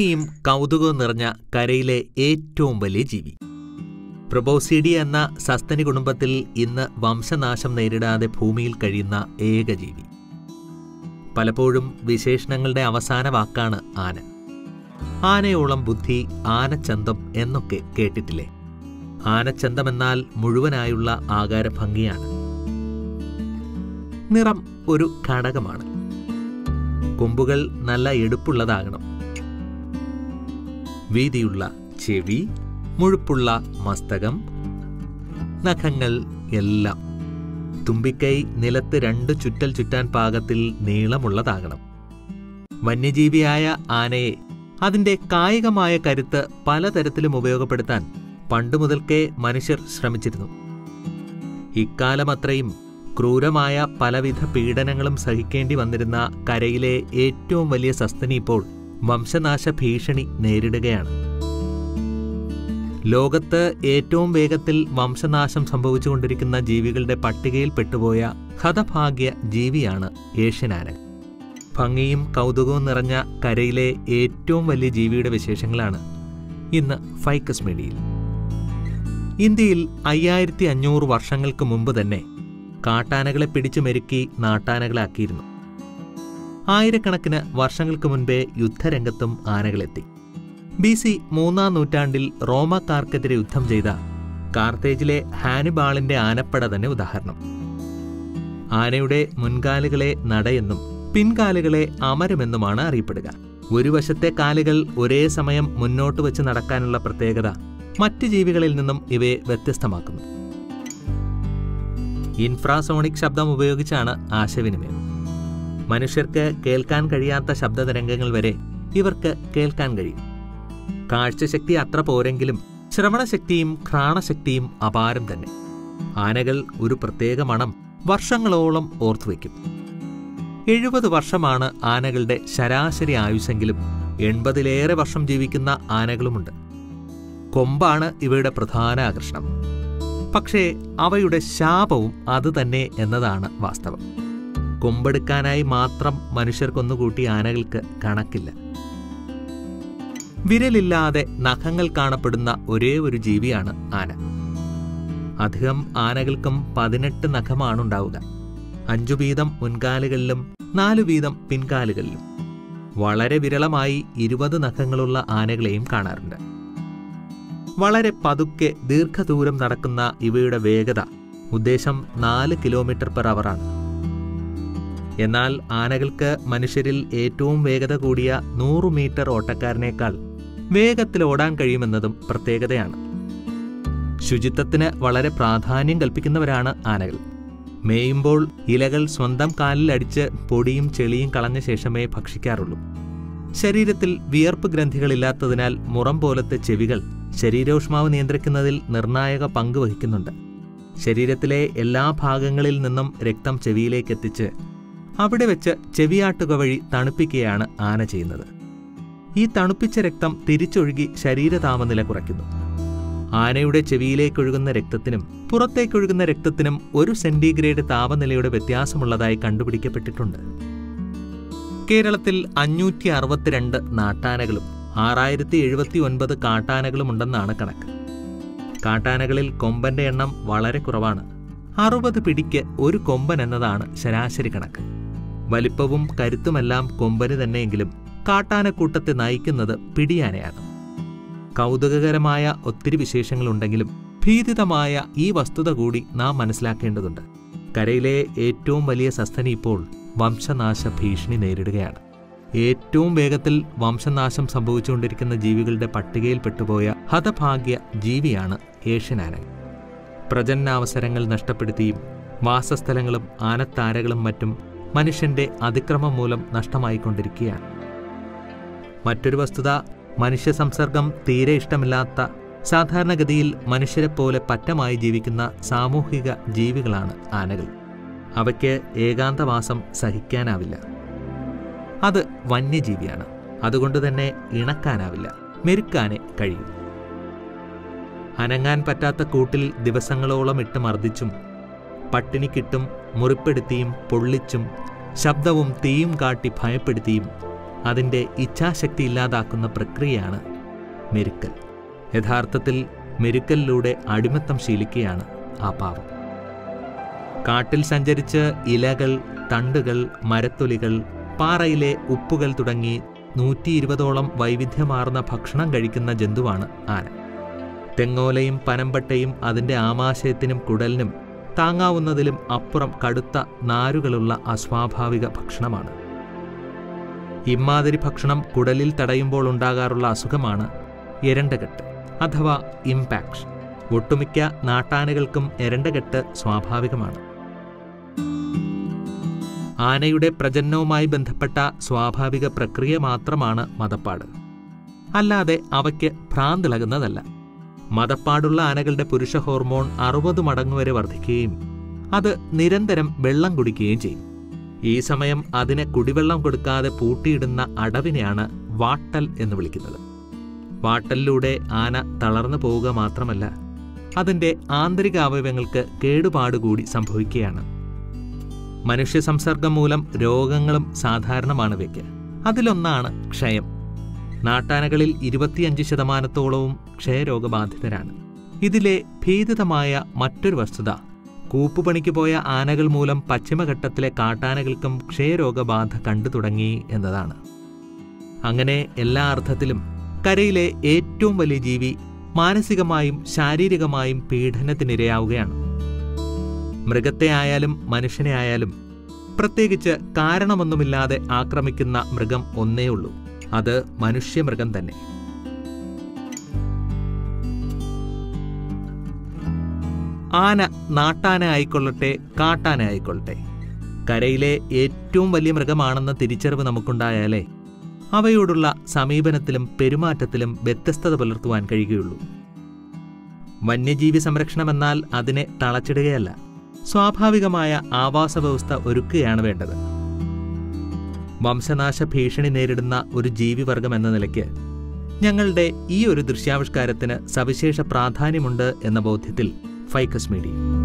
ഭംഗിയും കൗതുകവും നിറഞ്ഞ കരയിലെ ഏറ്റവും വലിയ ജീവി. പ്രൊബോസിഡി എന്ന സസ്തനി കുടുംബത്തിൽ ഇന്ന് വംശനാശം നേരിടാതെ ഭൂമിയിൽ കഴിയുന്ന ഏക ജീവി. പലപ്പോഴും വിശേഷണങ്ങളുടെ അവസാന വാക്കാണ് ആന. ആനയോളം ബുദ്ധി ആനച്ചന്തം എന്നൊക്കെ കേട്ടിട്ടില്ലേ? ആനച്ചന്തം എന്നാൽ മുഴുവനായുള്ള ആകാരഭംഗിയാണ്. നിറം ഒരു ഘടകമാണ്. കൊമ്പുകൾ നല്ല എടുപ്പുള്ളതാകണം. വീതിയുള്ള ചെവി മുഴുപ്പുള്ള മസ്തകം നഖങ്ങൾ എല്ലാം തുമ്പിക്കൈ നിലത്ത് രണ്ട് ചുറ്റൽ ചുറ്റാൻ പാകത്തിൽ നീളമുള്ളതാകണം. വന്യജീവിയായ ആനയെ അതിന്റെ കായികമായ കരുത്ത് പലതരത്തിലും ഉപയോഗപ്പെടുത്താൻ പണ്ടു മുതൽക്കേ മനുഷ്യർ ശ്രമിച്ചിരുന്നു. ഇക്കാലമത്രയും ക്രൂരമായ പലവിധ പീഡനങ്ങളും സഹിക്കേണ്ടി വന്നിരുന്ന കരയിലെ ഏറ്റവും വലിയ സസ്തനി ഇപ്പോൾ വംശനാശ ഭീഷണി നേരിടുകയാണ്. ലോകത്ത് ഏറ്റവും വേഗത്തിൽ വംശനാശം സംഭവിച്ചുകൊണ്ടിരിക്കുന്ന ജീവികളുടെ പട്ടികയിൽ പെട്ടുപോയ ഹതഭാഗ്യ ജീവിയാണ് ഏഷ്യനാരൻ. ഭംഗിയും കൗതുകവും നിറഞ്ഞ കരയിലെ ഏറ്റവും വലിയ ജീവിയുടെ വിശേഷങ്ങളാണ് ഇന്ന് ഫൈക്കസ് മീഡിയയിൽ ഇന്ത്യയിൽ അയ്യായിരത്തി അഞ്ഞൂറ് വർഷങ്ങൾക്ക് മുമ്പ് തന്നെ കാട്ടാനകളെ പിടിച്ചു മെരുക്കി നാട്ടാനകളാക്കിയിരുന്നു. ആയിരക്കണക്കിന് വർഷങ്ങൾക്ക് മുൻപേ യുദ്ധരംഗത്തും ആനകളെത്തി. ബി സി മൂന്നാം നൂറ്റാണ്ടിൽ റോമക്കാർക്കെതിരെ യുദ്ധം ചെയ്ത കാർത്തേജിലെ ഹാനിബാളിന്റെ ആനപ്പട തന്നെ ഉദാഹരണം. ആനയുടെ മുൻകാലുകളെ നടയെന്നും പിൻകാലുകളെ അമരമെന്നുമാണ് അറിയപ്പെടുക. ഒരു വശത്തെ കാലുകൾ ഒരേ സമയം മുന്നോട്ട് വെച്ച് നടക്കാനുള്ള പ്രത്യേകത മറ്റ് ജീവികളിൽ നിന്നും ഇവയെ വ്യത്യസ്തമാക്കുന്നു. ഇൻഫ്രാസോണിക് ശബ്ദം ഉപയോഗിച്ചാണ് ആശയവിനിമയം. മനുഷ്യർക്ക് കേൾക്കാൻ കഴിയാത്ത ശബ്ദതരംഗങ്ങൾ വരെ ഇവർക്ക് കേൾക്കാൻ കഴിയും. കാഴ്ചശക്തി അത്ര പോരെങ്കിലും ശ്രവണശക്തിയും ഘ്രാണശക്തിയും അപാരം തന്നെ. ആനകൾ ഒരു പ്രത്യേക മണം വർഷങ്ങളോളം ഓർത്തുവെക്കും എഴുപത് വർഷമാണ് ആനകളുടെ ശരാശരി ആയുസെങ്കിലും എൺപതിലേറെ വർഷം ജീവിക്കുന്ന ആനകളുമുണ്ട്. കൊമ്പാണ് ഇവയുടെ പ്രധാന ആകർഷണം. പക്ഷേ അവയുടെ ശാപവും അതുതന്നെ എന്നതാണ് വാസ്തവം. കൊമ്പെടുക്കാനായി മാത്രം മനുഷ്യർക്കൊന്നുകൂട്ടി ആനകൾക്ക് കണക്കില്ല. വിരലില്ലാതെ നഖങ്ങൾ കാണപ്പെടുന്ന ഒരേ ഒരു ജീവിയാണ് ആന. അധികം ആനകൾക്കും പതിനെട്ട് നഖമാണുണ്ടാവുക. അഞ്ചു വീതം മുൻകാലുകളിലും നാലു വീതം പിൻകാലുകളിലും. വളരെ വിരളമായി ഇരുപത് നഖങ്ങളുള്ള ആനകളെയും കാണാറുണ്ട്. വളരെ പതുക്കെ ദീർഘദൂരം നടക്കുന്ന ഇവയുടെ വേഗത ഉദ്ദേശം നാല് കിലോമീറ്റർ പെർ അവറാണ്. എന്നാൽ ആനകൾക്ക് മനുഷ്യരിൽ ഏറ്റവും വേഗത കൂടിയ നൂറ് മീറ്റർ ഓട്ടക്കാരനേക്കാൾ വേഗത്തിൽ ഓടാൻ കഴിയുമെന്നതും പ്രത്യേകതയാണ്. ശുചിത്വത്തിന് വളരെ പ്രാധാന്യം കൽപ്പിക്കുന്നവരാണ് ആനകൾ. മേയുമ്പോൾ ഇലകൾ സ്വന്തം കാലിൽ അടിച്ച് പൊടിയും ചെളിയും കളഞ്ഞ ശേഷമേ ഭക്ഷിക്കാറുള്ളൂ. ശരീരത്തിൽ വിയർപ്പ് ഗ്രന്ഥികളില്ലാത്തതിനാൽ മുറം പോലത്തെ ചെവികൾ ശരീരോഷ്മാവ് നിയന്ത്രിക്കുന്നതിൽ നിർണായക പങ്ക് വഹിക്കുന്നുണ്ട്. ശരീരത്തിലെ എല്ലാ ഭാഗങ്ങളിൽ നിന്നും രക്തം ചെവിയിലേക്ക് എത്തിച്ച് അവിടെ വെച്ച് ചെവിയാട്ടുക വഴി തണുപ്പിക്കുകയാണ് ആന ചെയ്യുന്നത്. ഈ തണുപ്പിച്ച രക്തം തിരിച്ചൊഴുകി ശരീര താപനില കുറയ്ക്കുന്നു. ആനയുടെ ചെവിയിലേക്കൊഴുകുന്ന രക്തത്തിനും പുറത്തേക്കൊഴുകുന്ന രക്തത്തിനും ഒരു സെന്റിഗ്രേഡ് താപനിലയുടെ വ്യത്യാസമുള്ളതായി കണ്ടുപിടിക്കപ്പെട്ടിട്ടുണ്ട്. കേരളത്തിൽ അഞ്ഞൂറ്റി അറുപത്തിരണ്ട് നാട്ടാനകളും ആറായിരത്തി എഴുപത്തി ഒൻപത് കാട്ടാനകളും ഉണ്ടെന്നാണ് കണക്ക്. കാട്ടാനകളിൽ കൊമ്പന്റെ എണ്ണം വളരെ കുറവാണ്. അറുപത് പിടിക്ക് ഒരു കൊമ്പൻ എന്നതാണ് ശരാശരി കണക്ക്. വലിപ്പവും കരുത്തുമെല്ലാം കൊമ്പന് തന്നെയെങ്കിലും കാട്ടാനക്കൂട്ടത്തെ നയിക്കുന്നത് പിടിയാനയാണ്. കൗതുകകരമായ ഒത്തിരി വിശേഷങ്ങളുണ്ടെങ്കിലും ഭീതിതമായ ഈ വസ്തുത കൂടി നാം മനസ്സിലാക്കേണ്ടതുണ്ട്. കരയിലെ ഏറ്റവും വലിയ സസ്തനി ഇപ്പോൾ വംശനാശ ഭീഷണി നേരിടുകയാണ്. ഏറ്റവും വേഗത്തിൽ വംശനാശം സംഭവിച്ചുകൊണ്ടിരിക്കുന്ന ജീവികളുടെ പട്ടികയിൽ പെട്ടുപോയ ഹതഭാഗ്യ ജീവിയാണ് ഏഷ്യനാനകൾ പ്രജനനാവസരങ്ങൾ നഷ്ടപ്പെടുത്തിയും വാസസ്ഥലങ്ങളും ആനത്താരകളും മറ്റും മനുഷ്യന്റെ അതിക്രമം മൂലം നഷ്ടമായിക്കൊണ്ടിരിക്കുകയാണ്. മറ്റൊരു വസ്തുത മനുഷ്യ സംസർഗം തീരെ ഇഷ്ടമില്ലാത്ത സാധാരണഗതിയിൽ മനുഷ്യരെപ്പോലെ പറ്റമായി ജീവിക്കുന്ന സാമൂഹിക ജീവികളാണ് ആനകൾ. അവയ്ക്ക് ഏകാന്തവാസം സഹിക്കാനാവില്ല. അത് വന്യജീവിയാണ്. അതുകൊണ്ട് തന്നെ ഇണക്കാനാവില്ല. മെരുക്കാനേ കഴിയും. അനങ്ങാൻ പറ്റാത്ത കൂട്ടിൽ ദിവസങ്ങളോളം ഇട്ട് മർദ്ദിച്ചും പട്ടിണിക്കിട്ടും മുറിപ്പെടുത്തിയും പൊള്ളിച്ചും ശബ്ദവും തീയും കാട്ടി ഭയപ്പെടുത്തിയും അതിന്റെ ഇച്ഛാശക്തി ഇല്ലാതാക്കുന്ന പ്രക്രിയയാണ് മെരുക്കൽ. യഥാർത്ഥത്തിൽ മെരുക്കലിലൂടെ അടിമത്തം ശീലിക്കുകയാണ് ആ പാവം. കാട്ടിൽ സഞ്ചരിച്ച് ഇലകൾ തണ്ടുകൾ മരത്തൊലികൾ പാറയിലെ ഉപ്പുകൾ തുടങ്ങി നൂറ്റി ഇരുപതോളം വൈവിധ്യമാർന്ന ഭക്ഷണം കഴിക്കുന്ന ജന്തുവാണ് ആന. തെങ്ങോലയും പനമ്പട്ടയും അതിന്റെ ആമാശയത്തിനും കുടലിനും താങ്ങാവുന്നതിലും അപ്പുറം കടുത്ത നാരുകളുള്ള അസ്വാഭാവിക ഭക്ഷണമാണ്. ഇമ്മാതിരി ഭക്ഷണം കുടലിൽ തടയുമ്പോൾ ഉണ്ടാകാറുള്ള അസുഖമാണ് എരണ്ടകെട്ട് അഥവാ ഇംപാക്ഷൻ. ഒട്ടുമിക്ക നാട്ടാനകൾക്കും എരണ്ടകെട്ട് സ്വാഭാവികമാണ്. ആനയുടെ പ്രജനനവുമായി ബന്ധപ്പെട്ട സ്വാഭാവിക പ്രക്രിയ മാത്രമാണ് മതപ്പാട്. അല്ലാതെ അവയ്ക്ക് ഭ്രാന്തിളകുന്നതല്ല. മതപ്പാടുള്ള ആനകളുടെ പുരുഷ ഹോർമോൺ അറുപത് മടങ്ങ് വരെ വർദ്ധിക്കുകയും അത് നിരന്തരം വെള്ളം കുടിക്കുകയും ചെയ്യും. ഈ സമയം അതിനെ കുടിവെള്ളം കൊടുക്കാതെ പൂട്ടിയിടുന്ന അടവിനെയാണ് വാട്ടൽ എന്ന് വിളിക്കുന്നത്. വാട്ടലിലൂടെ ആന തളർന്നു പോവുക മാത്രമല്ല അതിന്റെ ആന്തരിക അവയവങ്ങൾക്ക് കേടുപാടുകൂടി സംഭവിക്കുകയാണ്. മനുഷ്യ സംസർഗം മൂലം രോഗങ്ങളും സാധാരണമാണ് ഇവയ്ക്ക്. അതിലൊന്നാണ് ക്ഷയം. നാട്ടാനകളിൽ ഇരുപത്തിയഞ്ച് ശതമാനത്തോളവും ക്ഷയരോഗബാധിതരാണ്. ഇതിലെ ഭീതിതമായ മറ്റൊരു വസ്തുത കൂപ്പുപണിക്ക് പോയ ആനകൾ മൂലം പശ്ചിമഘട്ടത്തിലെ കാട്ടാനകൾക്കും ക്ഷയരോഗബാധ കണ്ടു തുടങ്ങി എന്നതാണ്. അങ്ങനെ എല്ലാ അർത്ഥത്തിലും കരയിലെ ഏറ്റവും വലിയ ജീവി മാനസികമായും ശാരീരികമായും പീഡനത്തിനിരയാവുകയാണ്. മൃഗത്തെ ആയാലും മനുഷ്യനെ ആയാലും പ്രത്യേകിച്ച് കാരണമൊന്നുമില്ലാതെ ആക്രമിക്കുന്ന മൃഗം ഒന്നേ ഉള്ളൂ അത് മനുഷ്യമൃഗം തന്നെ. ആന നാട്ടാന ആയിക്കൊള്ളട്ടെ കാട്ടാന ആയിക്കൊള്ളട്ടെ. കരയിലെ ഏറ്റവും വലിയ മൃഗമാണെന്ന തിരിച്ചറിവ് നമുക്കുണ്ടായാലേ അവയോടുള്ള സമീപനത്തിലും പെരുമാറ്റത്തിലും വ്യത്യസ്തത പുലർത്തുവാൻ കഴിയുകയുള്ളൂ. വന്യജീവി സംരക്ഷണമെന്നാൽ അതിനെ തളച്ചിടുകയല്ല. സ്വാഭാവികമായ ആവാസ വ്യവസ്ഥ ഒരുക്കുകയാണ് വേണ്ടത്. വംശനാശ ഭീഷണി നേരിടുന്ന ഒരു ജീവിവർഗം എന്ന നിലയ്ക്ക് ഞങ്ങളുടെ ഈ ഒരു ദൃശ്യാവിഷ്കാരത്തിന് സവിശേഷ പ്രാധാന്യമുണ്ട് എന്ന ബോധ്യത്തിൽ ഫൈക്കസ് മീഡിയ.